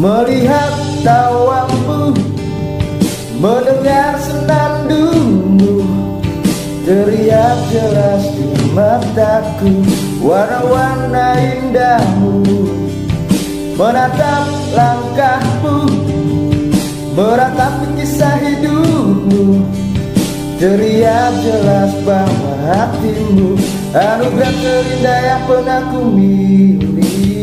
Melihat tawamu Mendengar senandungmu Teriak jelas di mataku Warna-warna indahmu. Menatap langkahmu Meratapi kisah hidupmu. Teriak jelas bahwa hatimu Anugerah terindah yang pernah ku miliki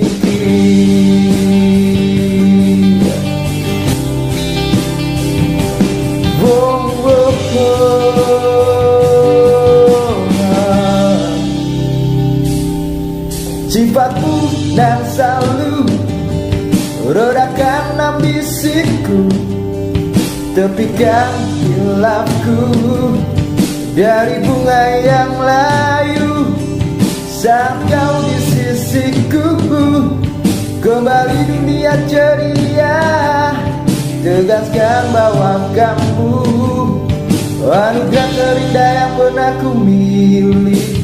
dan selalu Redakan ambisiku. Tepikan hilafku Dari bunga yang layu Saat kau di sisiku. Kembali dunia ceria Tegaskan bahwa kamu Anugerah terindah yang pernah ku miliki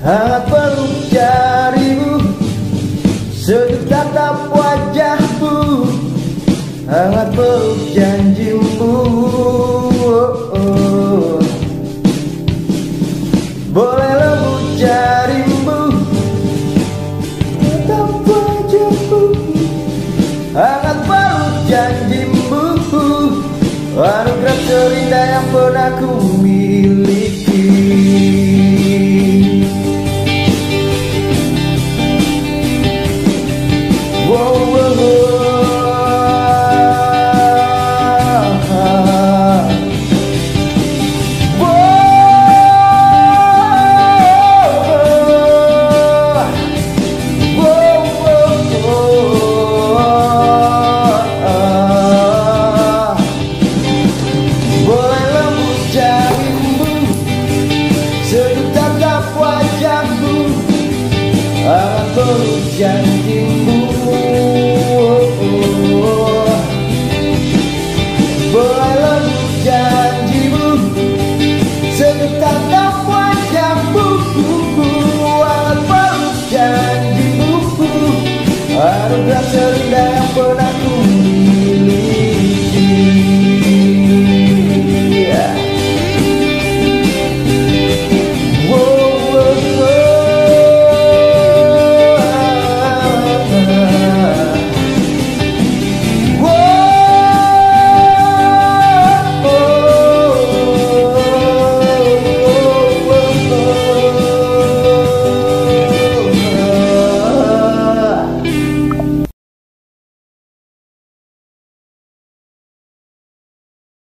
Hangat peluk jarimu? Sejuk tatap wajahmu Hangat peluk janjimu? Oh, oh. Boleh lembut jarimu. Tatap wajahmu Hangat peluk janjimu? Anugerah terindah yang pernah ku miliki janjimu Boleh